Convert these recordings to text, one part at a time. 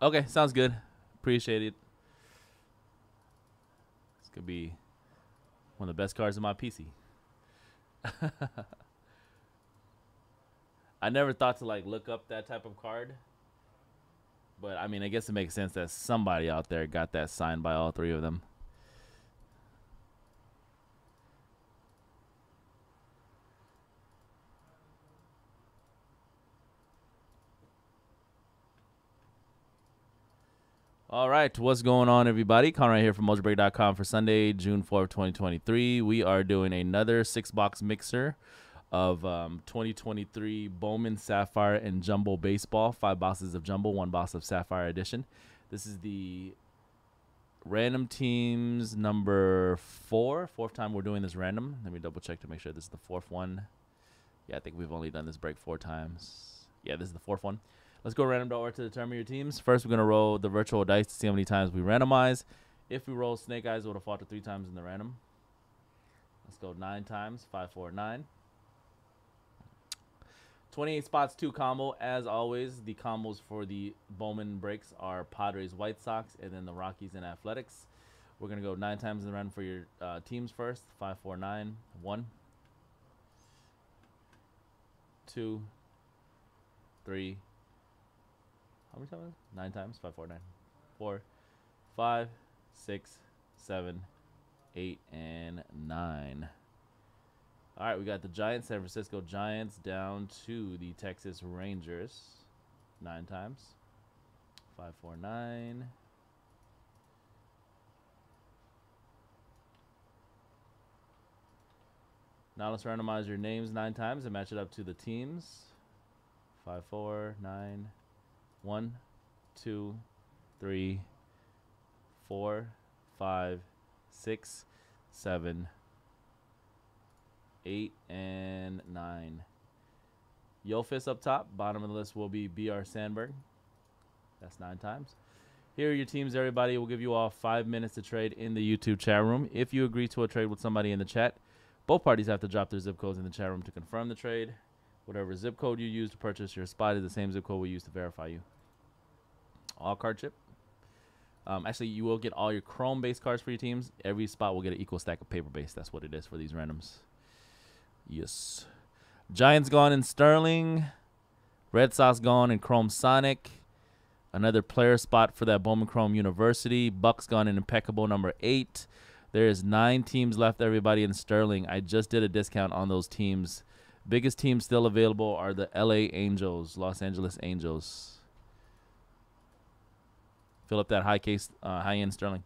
Okay, sounds good. Appreciate it. This could be one of the best cards in my PC. I never thought to like look up that type of card. But I mean, I guess it makes sense that somebody out there got that signed by all three of them. All right, what's going on, everybody? Conrad here from MojoBreak.com for Sunday, June 4th, 2023. We are doing another six box mixer of um, 2023 Bowman Sapphire and Jumbo Baseball. Five boxes of Jumbo, one box of Sapphire Edition. This is the random teams number four. Fourth time we're doing this random. Let me double check to make sure this is the fourth one. Yeah, I think we've only done this break four times. Yeah, this is the fourth one. Let's go random order to determine your teams. First, we're going to roll the virtual dice to see how many times we randomize. If we roll snake eyes, it would have fought to three times in the random. Let's go nine times. Five, four, nine. 28 spots, two combo. As always, the combos for the Bowman breaks are Padres, White Sox, and then the Rockies and Athletics. We're going to go nine times in the random for your uh, teams first. Five, four, nine. One, two, three, how many times? Nine times. Five, four, nine. Four, five, six, seven, eight, and nine. All right, we got the Giants, San Francisco Giants, down to the Texas Rangers. Nine times. Five, four, nine. Now let's randomize your names nine times and match it up to the teams. Five, four, nine. One, two, three, four, five, six, seven, eight, and nine. Yofis up top. Bottom of the list will be BR Sandberg. That's nine times. Here are your teams, everybody. We'll give you all five minutes to trade in the YouTube chat room. If you agree to a trade with somebody in the chat, both parties have to drop their zip codes in the chat room to confirm the trade. Whatever zip code you use to purchase your spot is the same zip code we use to verify you all card chip. Um, actually, you will get all your Chrome based cards for your teams. Every spot will get an equal stack of paper base. That's what it is for these randoms. Yes. Giants gone in Sterling. Red Sox gone in Chrome Sonic. Another player spot for that Bowman Chrome University. Bucks gone in Impeccable number eight. There is nine teams left, everybody in Sterling. I just did a discount on those teams. Biggest teams still available are the LA Angels, Los Angeles Angels. Fill up that high case, uh, high end Sterling.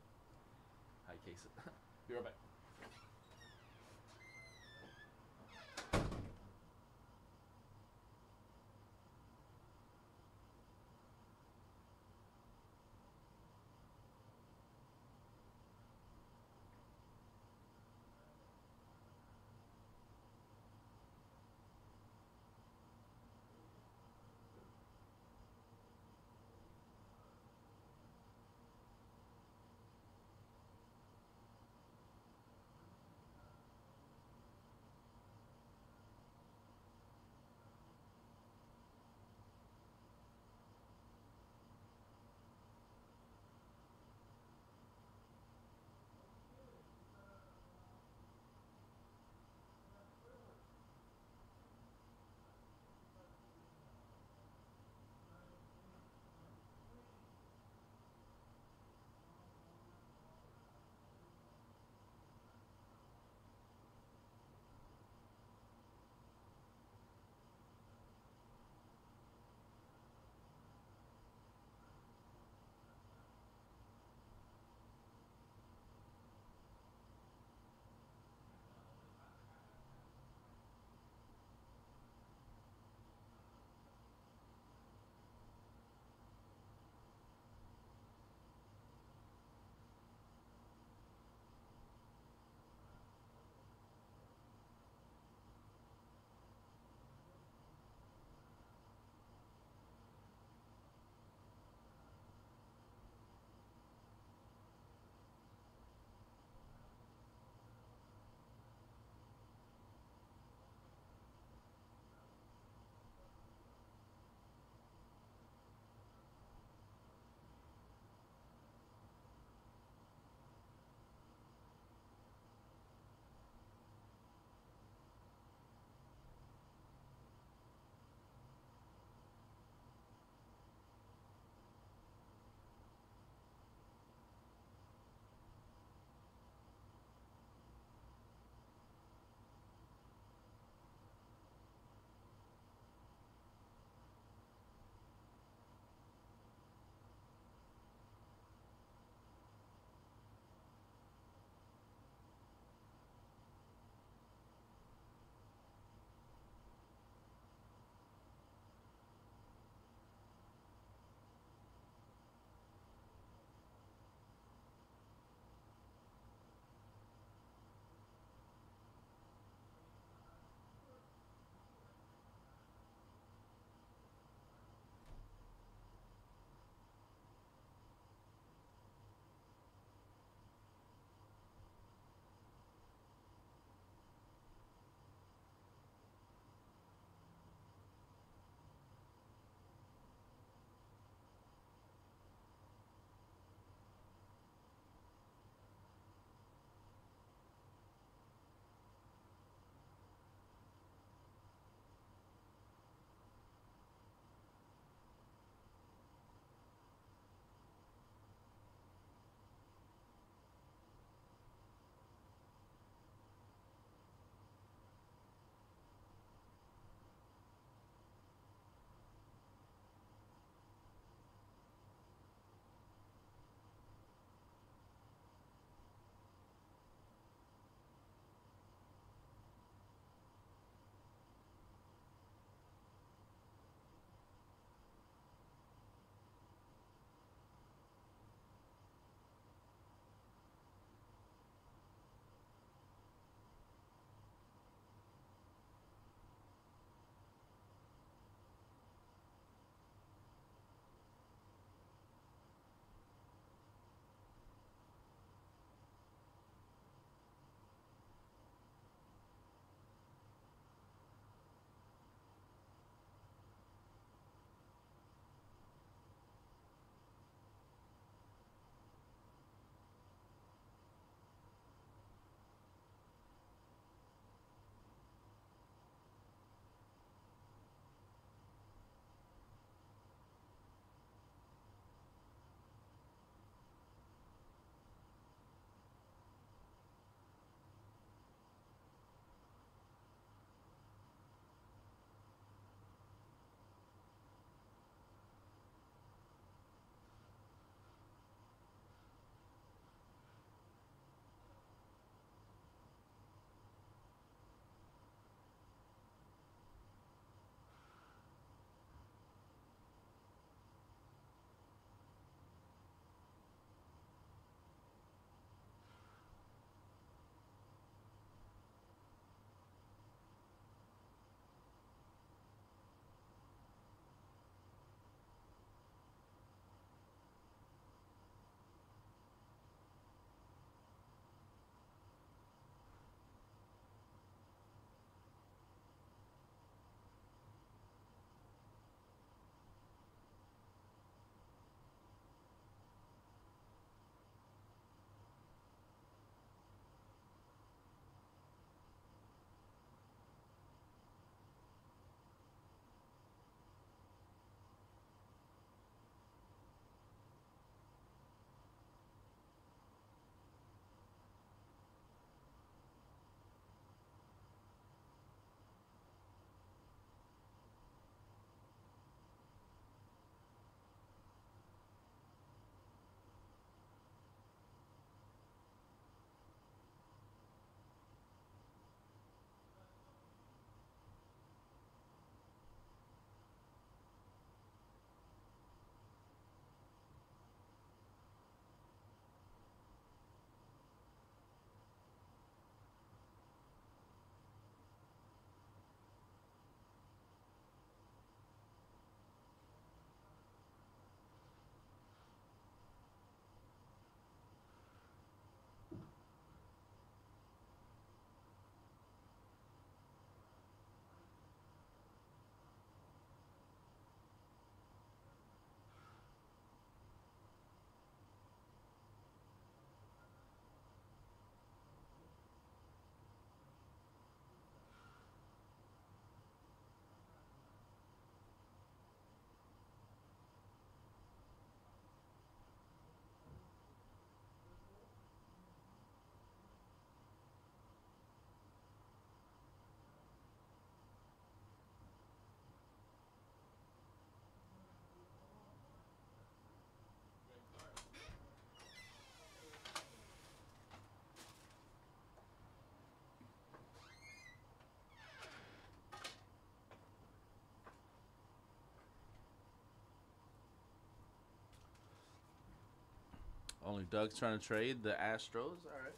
Only Doug's trying to trade the Astros. All right.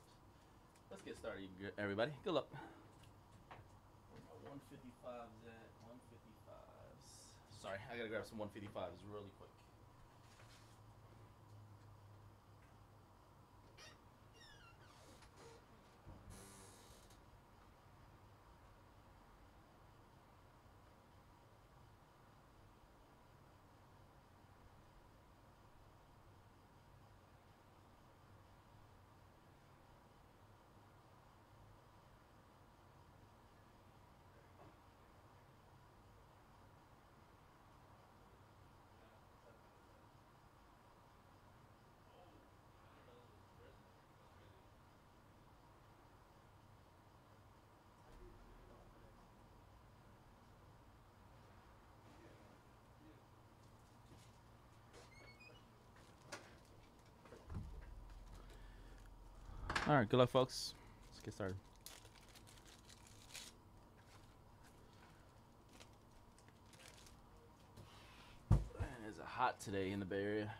Let's get started, everybody. Good luck. 155s at? 155s. Sorry, I gotta grab some 155s really quick. All right, good luck, folks. Let's get started. It's hot today in the Bay Area.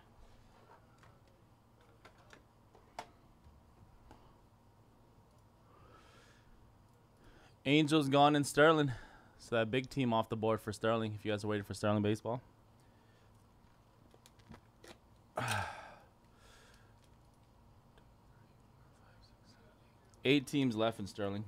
Angels gone in Sterling. So that big team off the board for Sterling. If you guys are waiting for Sterling baseball. Eight teams left in Sterling.